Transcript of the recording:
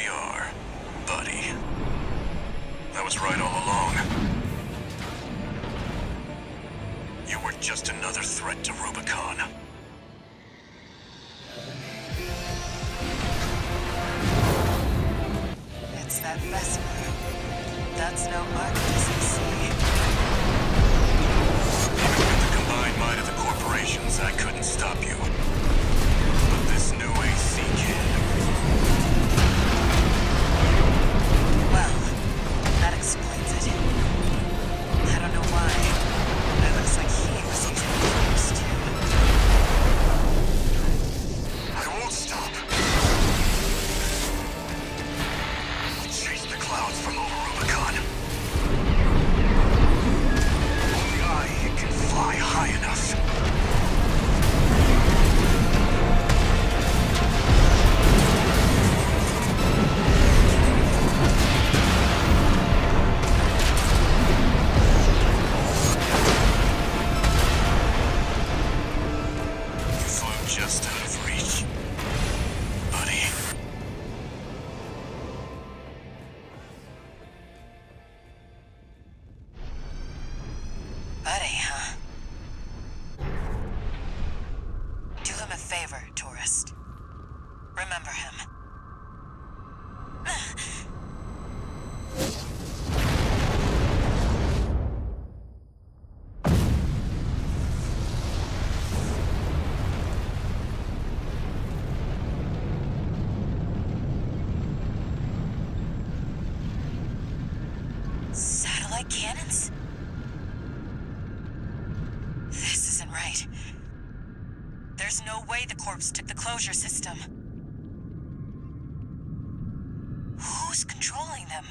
we are, buddy. I was right all along. You were just another threat to Rubicon. It's that Vesper. That's no Arctis clouds from over Rubicon. Only I can fly high enough. Just favor, tourist. Remember him. Satellite cannons? This isn't right. There's no way the corpse took the closure system. Who's controlling them?